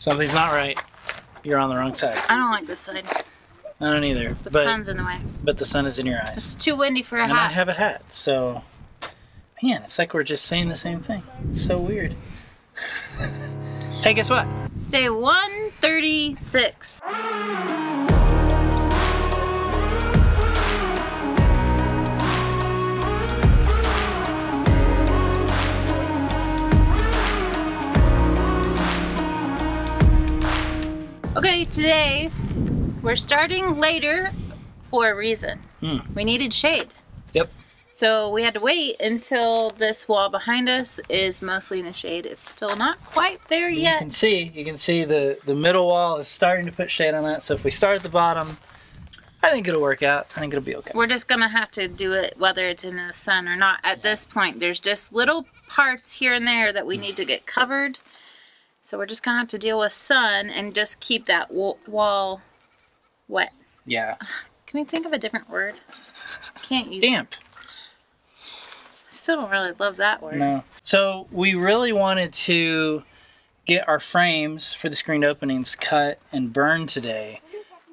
Something's not right. You're on the wrong side. I don't like this side. I don't either. But, the sun's in the way. but the sun is in your eyes. It's too windy for a And I have a hat, so man, it's like we're just saying the same thing. It's so weird. hey, guess what? It's day 136. Okay, today we're starting later for a reason. Hmm. We needed shade. Yep. So we had to wait until this wall behind us is mostly in the shade. It's still not quite there yet. You can see, you can see the the middle wall is starting to put shade on that. So if we start at the bottom, I think it'll work out. I think it'll be okay. We're just gonna have to do it whether it's in the sun or not. At this point, there's just little parts here and there that we need to get covered. So we're just gonna have to deal with sun and just keep that wall wet. Yeah. Can we think of a different word? Can't use. Damp. I still don't really love that word. No. So we really wanted to get our frames for the screened openings cut and burned today,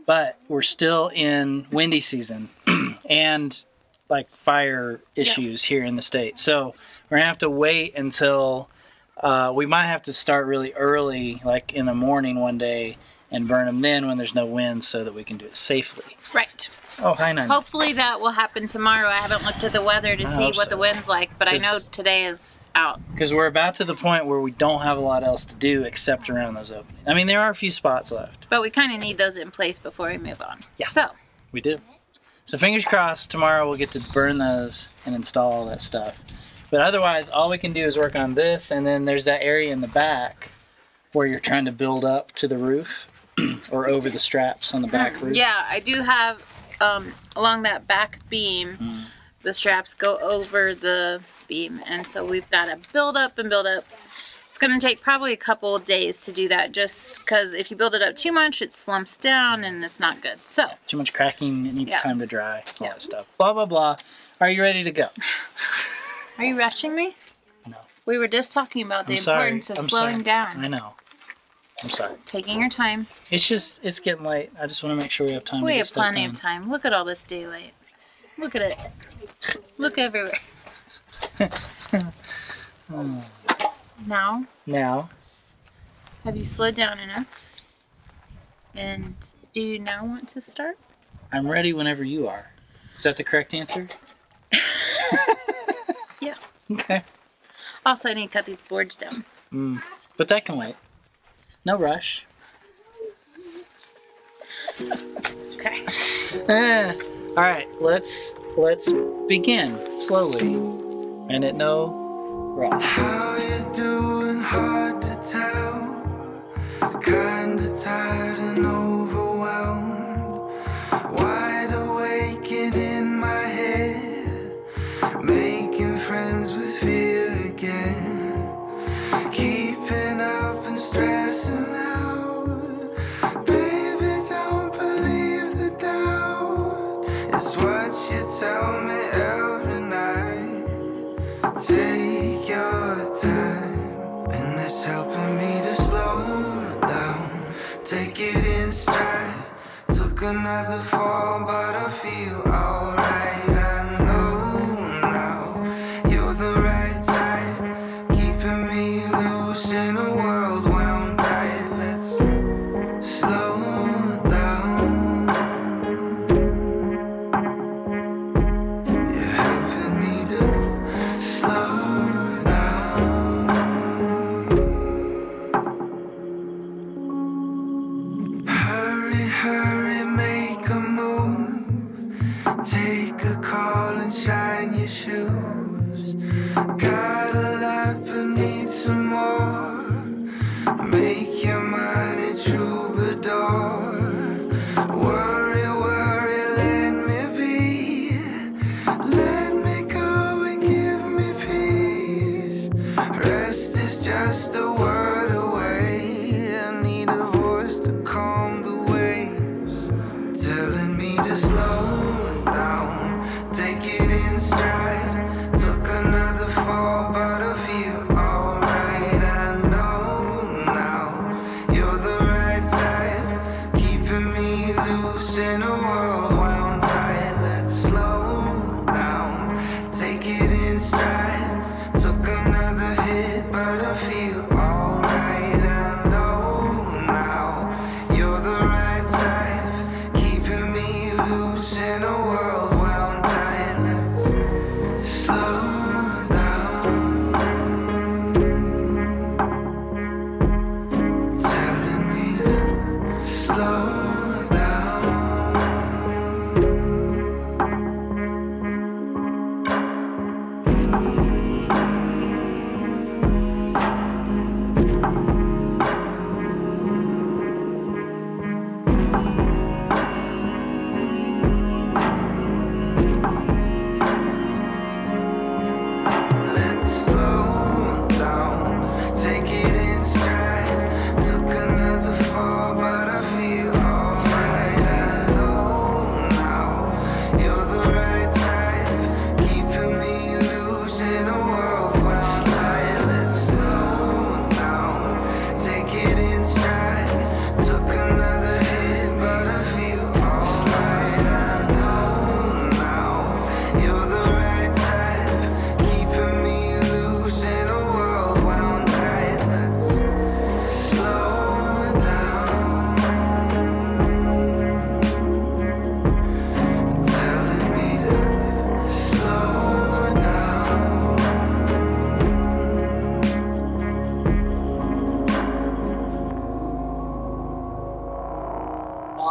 but we're still in windy season and like fire issues here in the state. So we're gonna have to wait until uh, we might have to start really early, like in the morning one day, and burn them then when there's no wind, so that we can do it safely. Right. Oh, hi, Nine. Hopefully that will happen tomorrow. I haven't looked at the weather to I see what so. the wind's like, but I know today is out. because we're about to the point where we don't have a lot else to do except around those openings. I mean, there are a few spots left. But we kind of need those in place before we move on. Yeah. So, We do. So fingers crossed, tomorrow we'll get to burn those and install all that stuff. But otherwise, all we can do is work on this, and then there's that area in the back where you're trying to build up to the roof or over the straps on the back roof. yeah, I do have um, along that back beam, Hmm. the straps go over the beam, and so we've got to build up and build up. It's going to take probably a couple of days to do that, just because if you build it up too much, it slumps down and it's not good. So, Too much cracking, it needs Yeah. time to dry, all Yeah. that stuff. Blah, blah, blah. Are you ready to go? are you rushing me? No. We were just talking about the I'm sorry. importance of I'm slowing sorry. down, I know. I'm sorry. taking your time. It's just, it's getting late. I just want to make sure we have time We have plenty of time. Look at all this daylight. Look at it. Look everywhere. now, Now, have you slowed down enough? And do you now want to start? I'm ready whenever you are. Is that the correct answer? Yeah. Okay. Also, I need to cut these boards down. Mm. But that can wait. No rush. Okay. Eh. All right, let's let's begin slowly and at no rush. Took another fall, but I feel alright.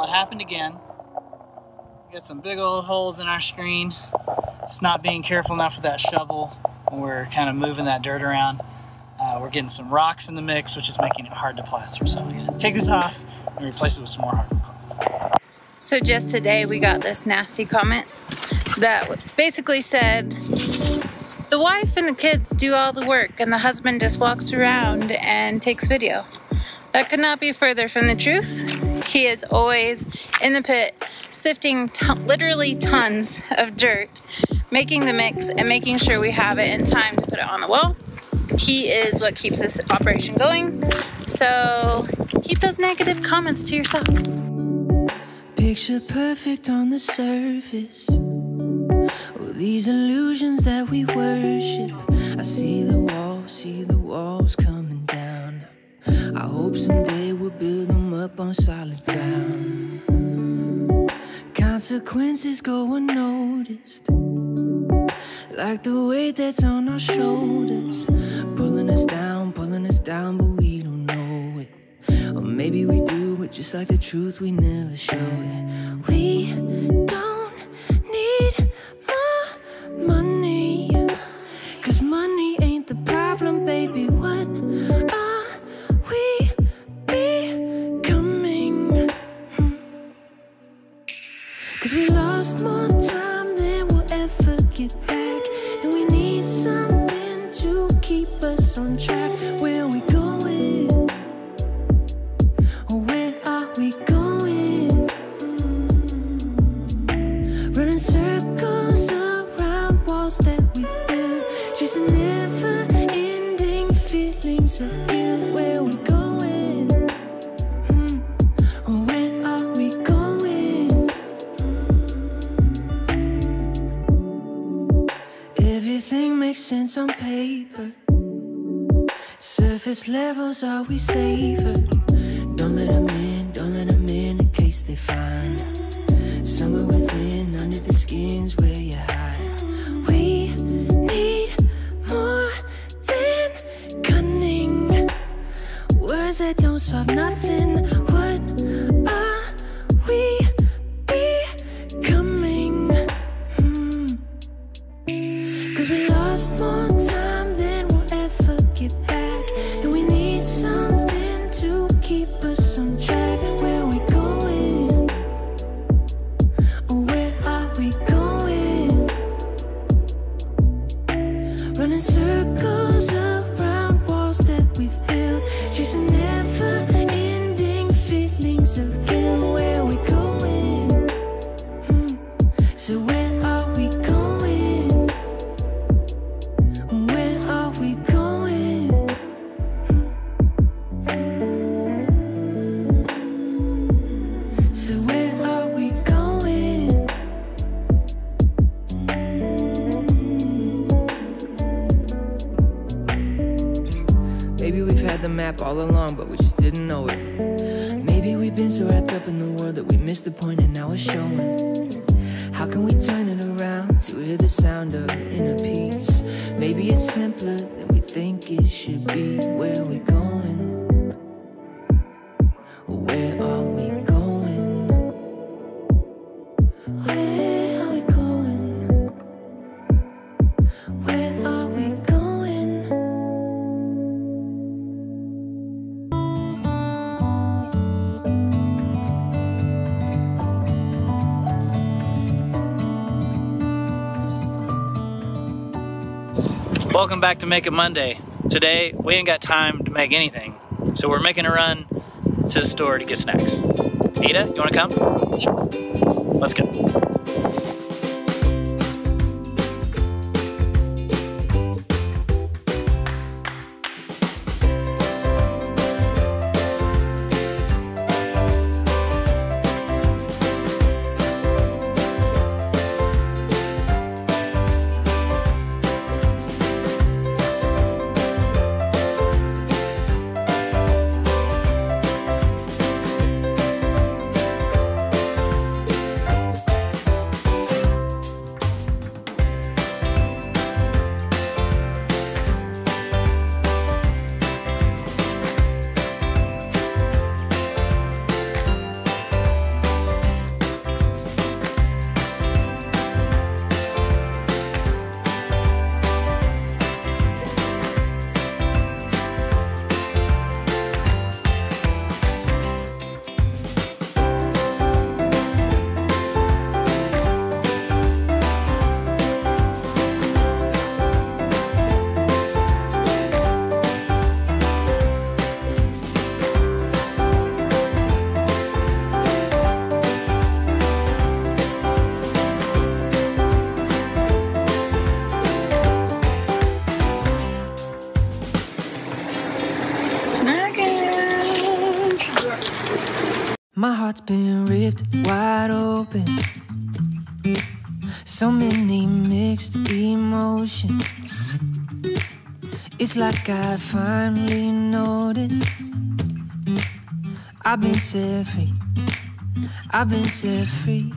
It happened again. We got some big old holes in our screen. Just not being careful enough with that shovel. We're kind of moving that dirt around. Uh, we're getting some rocks in the mix, which is making it hard to plaster. So I'm gonna take this off and replace it with some more hardware cloth. So just today we got this nasty comment that basically said the wife and the kids do all the work and the husband just walks around and takes video. That could not be further from the truth. He is always in the pit sifting literally tons of dirt, making the mix and making sure we have it in time to put it on the wall. He is what keeps this operation going. So keep those negative comments to yourself. Picture perfect on the surface. Oh, these illusions that we worship. I see the walls, see the walls coming down. I hope someday we'll build up on solid ground. Consequences go unnoticed. Like the weight that's on our shoulders. Pulling us down, pulling us down, but we don't know it. Or maybe we do, but just like the truth, we never show it. We don't Surface levels are we safer? Don't let them in, don't let them in in case they find somewhere within, under the skin's where you hide. We need more than cunning. Words that don't solve nothing. What back to Make It Monday. Today, we ain't got time to make anything, so we're making a run to the store to get snacks. Ada, you wanna come? Yeah. Let's go. My heart's been ripped wide open. So many mixed emotions. It's like I finally noticed. I've been set free. I've been set free.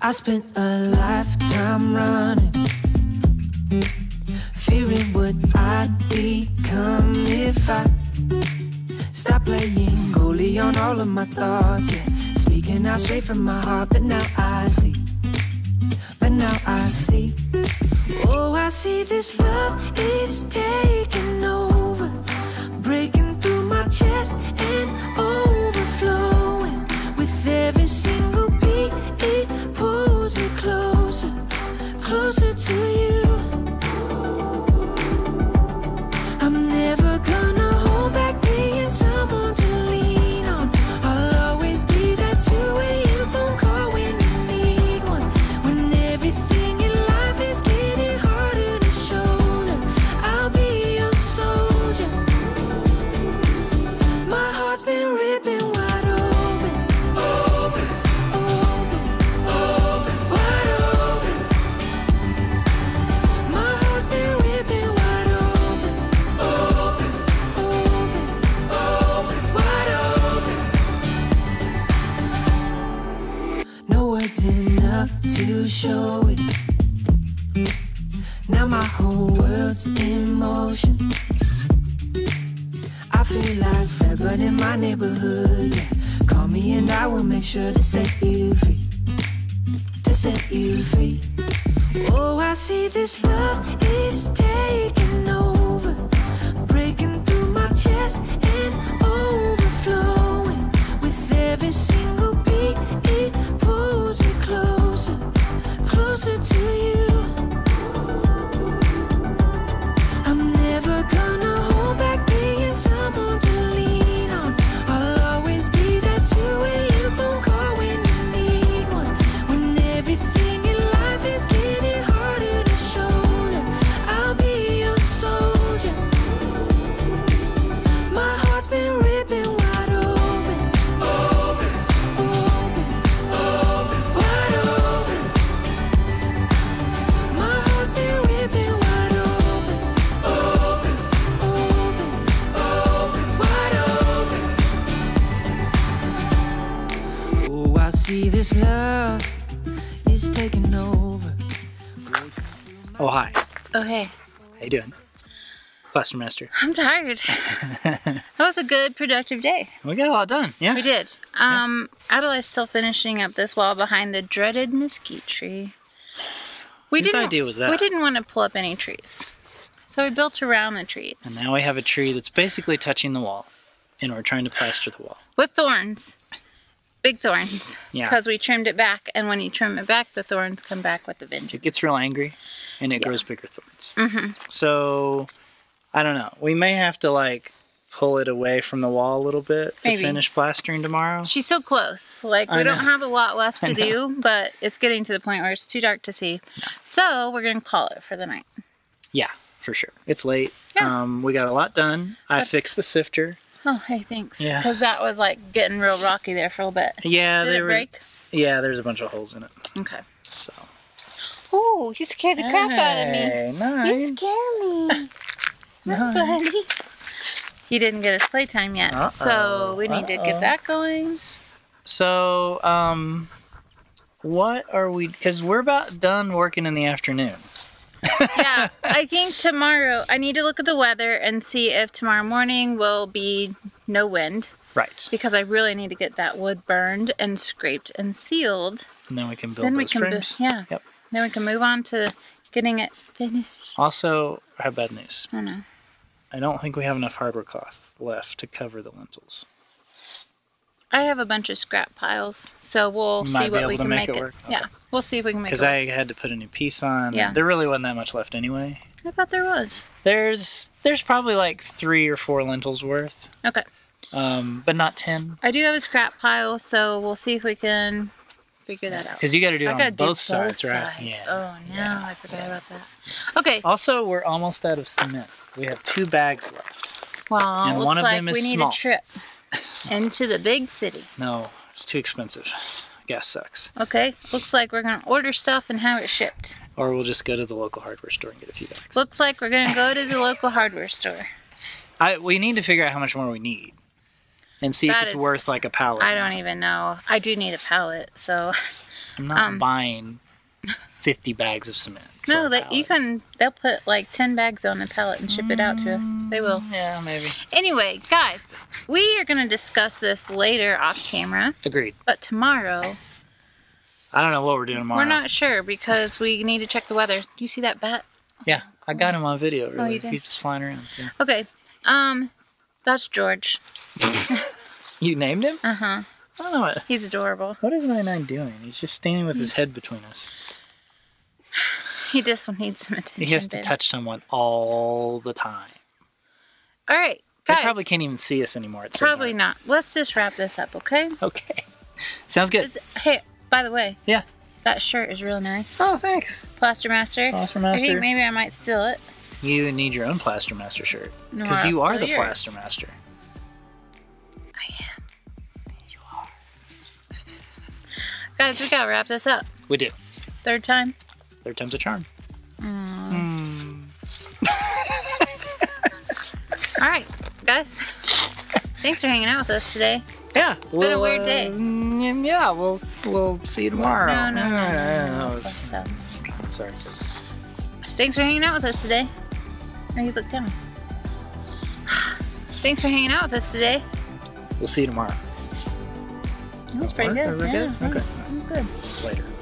I spent a lifetime running, fearing what I'd become if I Stop playing on all of my thoughts, yeah. Speaking out straight from my heart, but now I see. But now I see. Oh, I see this love is taking over. Breaking through my chest and overflowing. With every single beat, it pulls me closer, closer to you. Like in my neighborhood. Yeah. Call me and I will make sure to set you free. To set you free. Oh, I see this love is taking over, breaking through my chest and overflowing. With every hey. How you doing? Plaster Master. I'm tired. that was a good, productive day. We got a lot done. Yeah. We did. Um, Adelaide's still finishing up this wall behind the dreaded mesquite tree. We Whose didn't, idea was that? We didn't want to pull up any trees. So we built around the trees And now we have a tree that's basically touching the wall, and we're trying to plaster the wall. with thorns. Big thorns. Yeah. Because we trimmed it back, and when you trim it back, the thorns come back with the vengeance. It gets real angry, and it grows bigger thorns. Mm-hmm. So, I don't know. We may have to like pull it away from the wall a little bit to finish plastering tomorrow. She's so close. Like we don't have a lot left to do, but it's getting to the point where it's too dark to see. So we're gonna call it for the night. Yeah, for sure. It's late. Yeah. Um, we got a lot done. I fixed the sifter. Oh, hey, thanks. Yeah. Because that was like getting real rocky there for a little bit. Yeah, Did they it break? Yeah, there's a bunch of holes in it. Okay. So. Ooh, you scared the crap out of me. Hey, You scare me, buddy. He didn't get his playtime yet, so Uh-oh, we need to uh-oh. get that going. So, um, what are we? Because we're about done working in the afternoon. yeah, I think tomorrow I need to look at the weather and see if tomorrow morning will be no wind Right. because I really need to get that wood burned and scraped and sealed. And then we can build then we those can, frames. yeah. Yep. Then we can move on to getting it finished. Also, I have bad news. I don't know. I don't think we have enough hardware cloth left to cover the lintels. I have a bunch of scrap piles, so we'll see what we to can make make, it it. work? Okay. Yeah, we'll see if we can make it. Because I had to put a new piece on. Yeah. There really wasn't that much left anyway. I thought there was. There's there's probably like three or four lintels worth, Okay. um, but not ten. I do have a scrap pile, so we'll see if we can figure that out. Because you got to do it I on both, sides, right? sides. Yeah. Oh no, I forgot about that. Okay. Also, we're almost out of cement. We have two bags left. Well, And looks one of like them we need small. a trip into the big city. No, it's too expensive. Gas sucks. Okay. Looks like we're gonna order stuff and have it shipped. Or we'll just go to the local hardware store and get a few bags. Looks like we're gonna go to the local hardware store. I, we need to figure out how much more we need, and see That if it's is- worth like a pallet. I don't even know. I do need a pallet, so I'm not um, buying 50 bags of cement. no, that you can. They'll put like ten bags on a pallet and ship it out to us. They will. Yeah, maybe. Anyway, guys, we are gonna discuss this later off camera, Agreed. but tomorrow I don't know what we're doing tomorrow. we're not sure because we need to check the weather. Do you see that bat? Yeah, I got him on video. Really. Oh, you did? He's just flying around. Yeah. Okay. Um, that's George. You named him? Uh huh. I don't know what. He's adorable. What is 99 doing? He's just standing with his head between us. He this one needs some attention. He has to touch someone all the time. All right, They guys. probably can't even see us anymore. It's so Probably dark. not. Let's just wrap this up, okay? Okay. Sounds good. Is, hey, by the way, Yeah. that shirt is real nice. Oh, thanks. Plaster Master. Plaster Master. I think maybe I might steal it. You need your own Plaster Master shirt. Because you are the yours. Plaster Master. Guys, we gotta wrap this up. We do. Third time. Third time's a charm. Mm. All right, guys. Thanks for hanging out with us today. Yeah. It's been a weird day. mm, Yeah, we'll we'll see you tomorrow. No, no, no, no, no, no, stop. Sorry. Thanks for hanging out with us today. Now you look down. Thanks for hanging out with us today. We'll see you tomorrow. That was pretty good. It Yeah, good? Okay. Was good. Later.